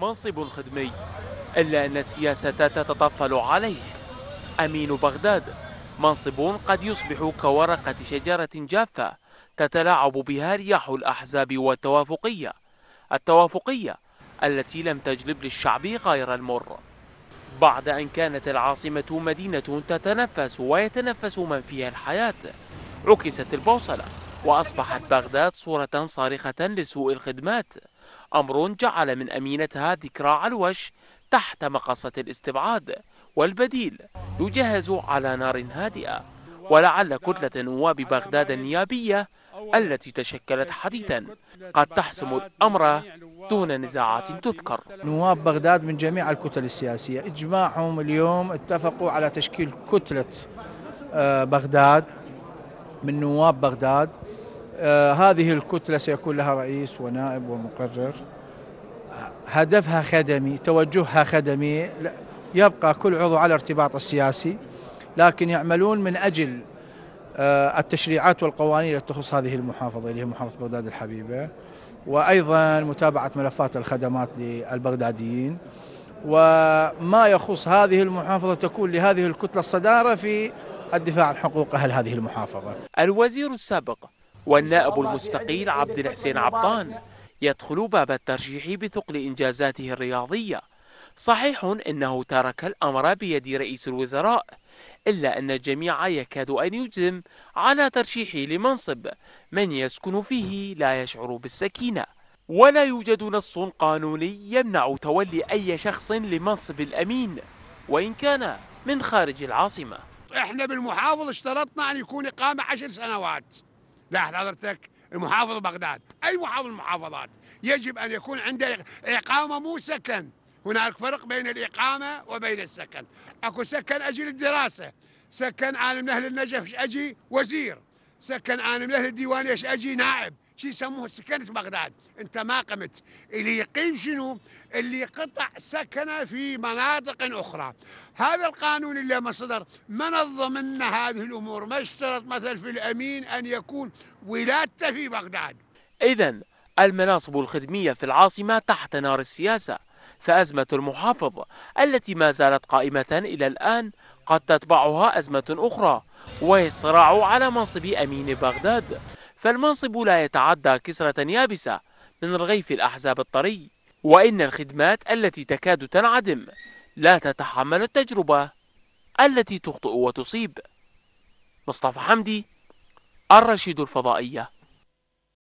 منصب خدمي إلا أن السياسة تتطفل عليه. أمين بغداد منصب قد يصبح كورقة شجرة جافة تتلاعب بها رياح الأحزاب والتوافقية التوافقية التي لم تجلب للشعب غير المر. بعد أن كانت العاصمة مدينة تتنفس ويتنفس من فيها الحياة عكست البوصلة وأصبحت بغداد صورة صارخة لسوء الخدمات. أمر جعل من أمينتها ذكرى علوش تحت مقصة الاستبعاد والبديل يجهز على نار هادئة ولعل كتلة نواب بغداد النيابية التي تشكلت حديثا قد تحسم الأمر دون نزاعات تذكر. نواب بغداد من جميع الكتل السياسية إجماعهم اليوم اتفقوا على تشكيل كتلة آه، بغداد من نواب بغداد هذه الكتلة سيكون لها رئيس ونائب ومقرر. هدفها خدمي توجهها خدمي. يبقى كل عضو على ارتباط السياسي لكن يعملون من أجل آه، التشريعات والقوانين التي تخص هذه المحافظة اللي هي محافظة بغداد الحبيبة. وأيضا متابعة ملفات الخدمات للبغداديين. وما يخص هذه المحافظة تكون لهذه الكتلة الصدارة في الدفاع عن حقوق أهل هذه المحافظة. الوزير السابق والنائب المستقيل عبد الحسين عبطان يدخل باب الترشيح بثقل إنجازاته الرياضية. صحيح أنه ترك الأمر بيد رئيس الوزراء إلا أن الجميع يكاد أن يجزم على ترشيحه لمنصب. من يسكن فيه لا يشعر بالسكينة. ولا يوجد نص قانوني يمنع تولي أي شخص لمنصب الأمين وإن كان من خارج العاصمة. إحنا بالمحافظ اشترطنا أن يكون إقامة عشر سنوات. لا حضرتك المحافظ بغداد أي محافظ المحافظات؟ يجب أن يكون عنده إقامة مو سكن. هناك فرق بين الإقامة وبين السكن. أكو سكن أجي للدراسة سكن أنا من أهل النجف أجي؟ وزير. سكن أنا من أهل الديوانية أجي نائب. شي يسموه سكنة بغداد. أنت ما قمت. اللي يقيم شنو؟ اللي قطع سكنه في مناطق أخرى. هذا القانون اللي ما صدر ما لنا هذه الأمور؟ ما اشترط مثل في الأمين أن يكون ولادته في بغداد. اذا المناصب الخدمية في العاصمة تحت نار السياسة. فأزمة المحافظ التي ما زالت قائمة إلى الآن قد تتبعها أزمة أخرى. وهي الصراع على منصب أمين بغداد. فالمنصب لا يتعدى كسرة يابسة من رغيف الأحزاب الطري. وإن الخدمات التي تكاد تنعدم لا تتحمل التجربة التي تخطئ وتصيب. مصطفى حمدي الرشيد الفضائية.